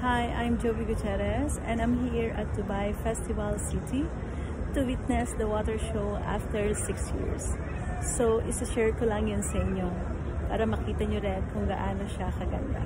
Hi, I'm Joby Gutierrez and I'm here at Dubai Festival City to witness the water show after 6 years. So, isa-share ko lang yun sa inyo para makita nyo rin kung gaano siya kaganda.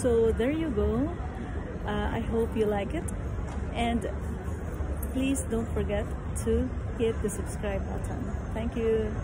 So there you go. Uh, I hope you like it. And please don't forget to hit the subscribe button. Thank you.